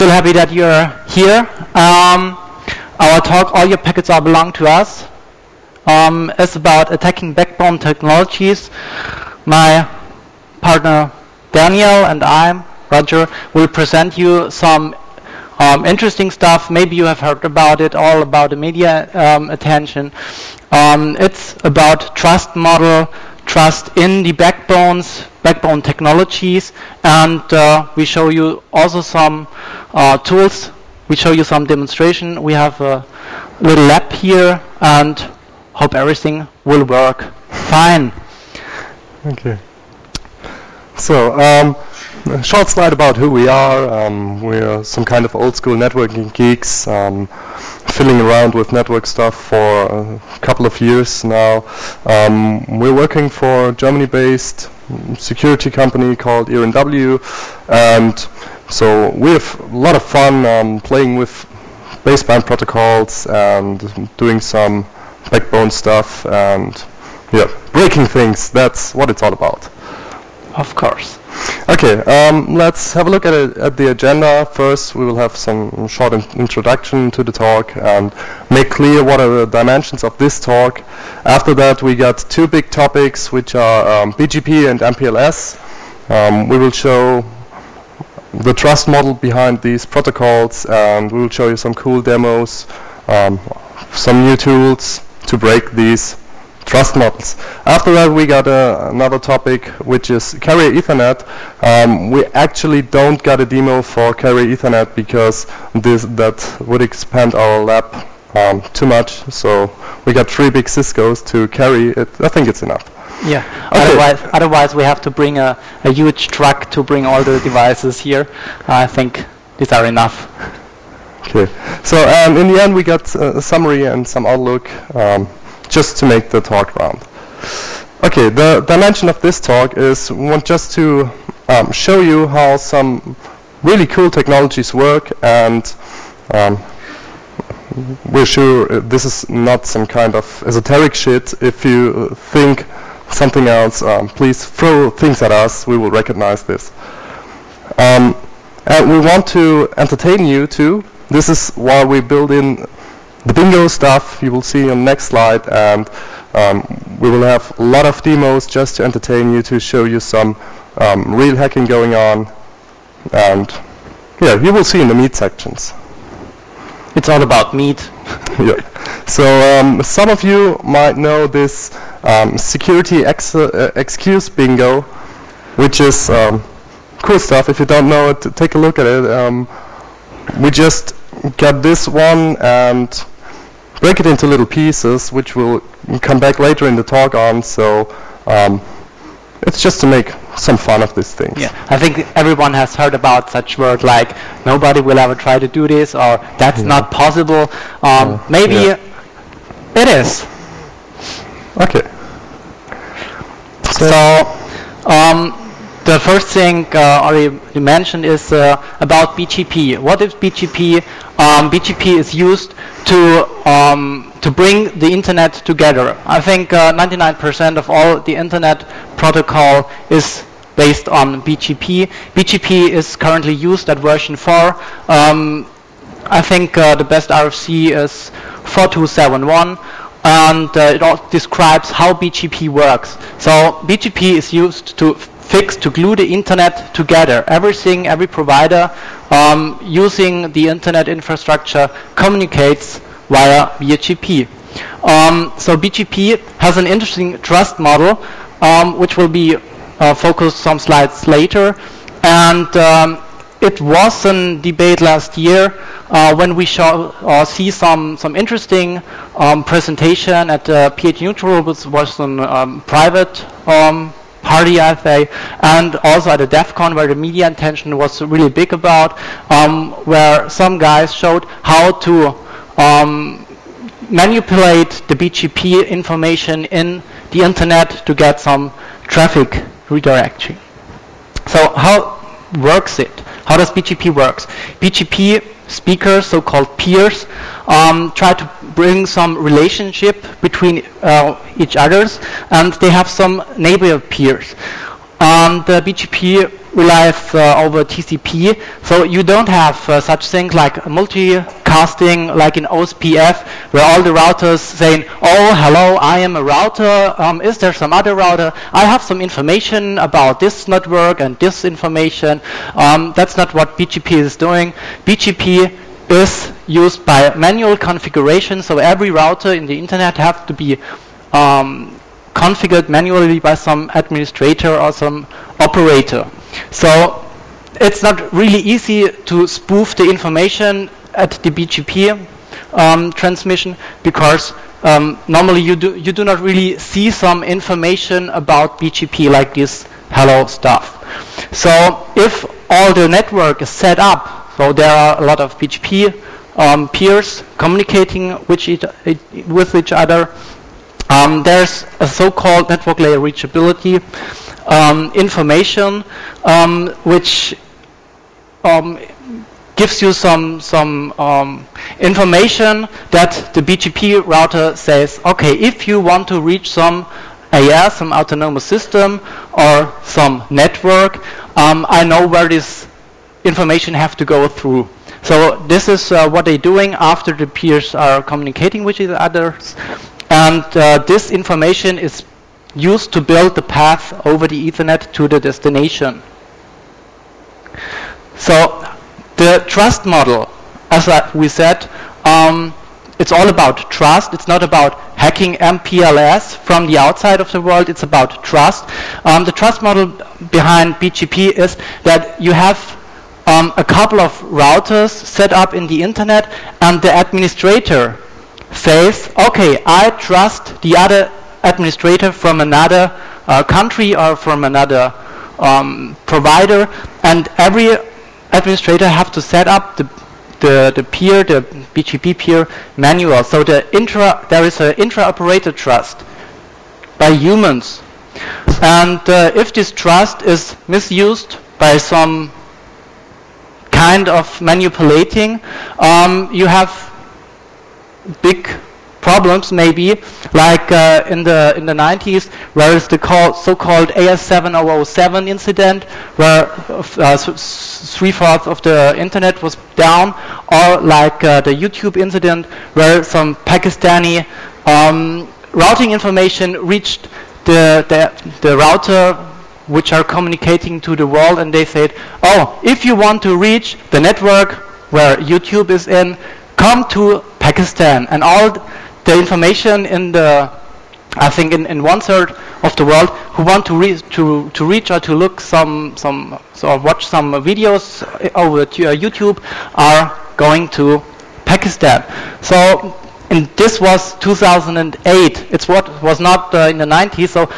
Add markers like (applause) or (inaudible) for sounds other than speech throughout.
still happy that you're here. Um, our talk, All Your Packets Are Belong to Us, um, is about attacking backbone technologies. My partner Daniel and I, Roger, will present you some um, interesting stuff. Maybe you have heard about it, all about the media um, attention. Um, it's about trust model, trust in the backbones, backbone technologies, and uh, we show you also some uh, tools. We show you some demonstration. We have a little lab here, and hope everything will work fine. Okay. So, um, a short slide about who we are. Um, we're some kind of old school networking geeks, um, filling around with network stuff for a couple of years now. Um, we're working for a Germany-based security company called ERNW, and so we have a lot of fun um, playing with baseband protocols and doing some backbone stuff and yeah, breaking things. That's what it's all about. Of course. Okay, um, let's have a look at, it, at the agenda. First, we will have some short in introduction to the talk and make clear what are the dimensions of this talk. After that, we got two big topics, which are um, BGP and MPLS. Um, we will show the trust model behind these protocols, and we will show you some cool demos, um, some new tools to break these trust models. After that, we got uh, another topic, which is carrier Ethernet. Um, we actually don't got a demo for carrier Ethernet because this that would expand our lab um, too much. So we got three big Cisco's to carry it. I think it's enough. Yeah. Okay. Otherwise, otherwise we have to bring a, a huge truck to bring all the devices here. I think these are enough. Okay. So um, in the end, we got a summary and some outlook. Um, just to make the talk round. Okay, the dimension of this talk is we want just to um, show you how some really cool technologies work and um, we're sure this is not some kind of esoteric shit. If you think something else, um, please throw things at us. We will recognize this. Um, and we want to entertain you too. This is why we build in the bingo stuff you will see on the next slide and um, we will have a lot of demos just to entertain you to show you some um, real hacking going on. And yeah you will see in the meat sections. It's all about meat. (laughs) Yeah. So um, some of you might know this um, security ex uh, excuse bingo which is um, cool stuff. If you don't know it take a look at it. Um, we just got this one and break it into little pieces, which we'll come back later in the talk on. So um, it's just to make some fun of this thing. Yeah, I think everyone has heard about such words like nobody will ever try to do this or that's yeah. not possible. Um, maybe yeah. it is. Okay. So, so um, the first thing uh, mentioned is uh, about BGP. What is BGP? Um, BGP is used to um, to bring the internet together. I think 99% uh, of all the internet protocol is based on BGP. BGP is currently used at version 4. Um, I think uh, the best RFC is 4271 and uh, it all describes how BGP works. So BGP is used to fix to glue the internet together. Everything, every provider um, using the internet infrastructure communicates via BGP. Um, so BGP has an interesting trust model, um, which will be uh, focused some slides later. And um, it was a debate last year uh, when we show, uh, see some some interesting um, presentation at uh, PH Neutral, which was a um, private um, party, I and also at the DEF CON where the media attention was really big about, um, where some guys showed how to um, manipulate the BGP information in the internet to get some traffic redirection. So how works it? How does BGP works? BGP speakers, so-called peers, um, try to bring some relationship between uh, each others, and they have some neighbor peers. Um, the BGP relies uh, over TCP, so you don't have uh, such things like multicasting like in OSPF, where all the routers saying, oh, hello, I am a router, um, is there some other router? I have some information about this network and this information. Um, that's not what BGP is doing. BGP is used by manual configuration, so every router in the internet have to be um, configured manually by some administrator or some operator. So it's not really easy to spoof the information at the BGP um, transmission because um, normally you do you do not really see some information about BGP like this hello stuff. So if all the network is set up, so there are a lot of BGP um, peers communicating with each, with each other. Um, there's a so-called network layer reachability um, information um, which um, gives you some some um, information that the BGP router says, okay, if you want to reach some AS, some autonomous system, or some network, um, I know where this information have to go through. So this is uh, what they're doing after the peers are communicating with each other. And uh, this information is used to build the path over the Ethernet to the destination. So the trust model, as we said, um, it's all about trust. It's not about hacking MPLS from the outside of the world. It's about trust. Um, the trust model behind BGP is that you have um, a couple of routers set up in the internet and the administrator says, okay, I trust the other administrator from another uh, country or from another um, provider, and every administrator have to set up the the, the peer, the BGP peer manual. So the intra, there is an intra-operator trust by humans. And uh, if this trust is misused by some kind of manipulating, um, you have big problems maybe like uh, in the in the 90s where is the call, so-called AS7007 incident where uh, three-fourths of the internet was down or like uh, the YouTube incident where some Pakistani um, routing information reached the, the, the router which are communicating to the world and they said oh if you want to reach the network where YouTube is in come to Pakistan. And all the information in the I think in, in one third of the world who want to reach to to reach or to look some some or watch some videos over to, uh, YouTube are going to Pakistan. So and this was 2008. It's what was not uh, in the 90s. So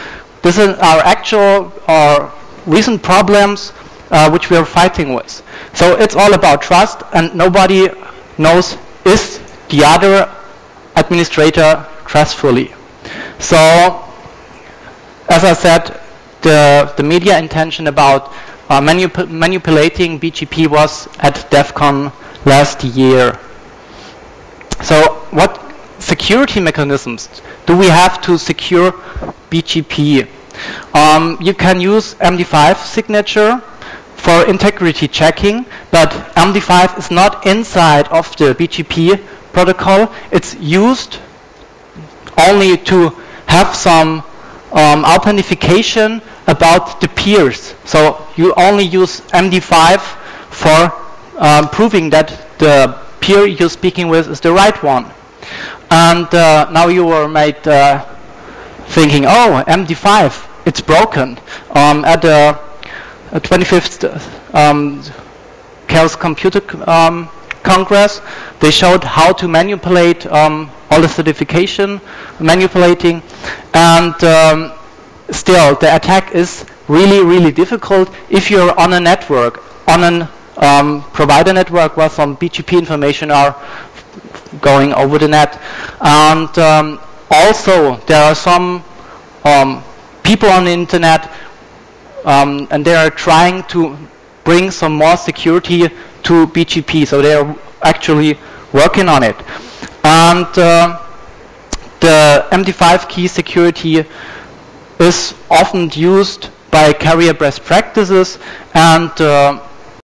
this is our actual or recent problems uh, which we are fighting with. So it's all about trust, and nobody knows is the other administrator trustfully. So, as I said, the, the media intention about uh, manip manipulating BGP was at DEF CON last year. So what security mechanisms do we have to secure BGP? Um, you can use MD5 signature for integrity checking, but MD5 is not inside of the BGP protocol. It's used only to have some um, authentication about the peers. So you only use MD5 for um, proving that the peer you're speaking with is the right one. And uh, now you were made uh, thinking, oh, MD5, it's broken. Um, at the 25th um, Chaos Computer um, Congress. They showed how to manipulate um, all the certification, manipulating, and um, still the attack is really, really difficult if you're on a network, on a um, provider network where some BGP information are going over the net. And um, also there are some um, people on the internet um, and they are trying to bring some more security to BGP. So they are actually working on it. And uh, the MD5 key security is often used by carrier best practices and uh,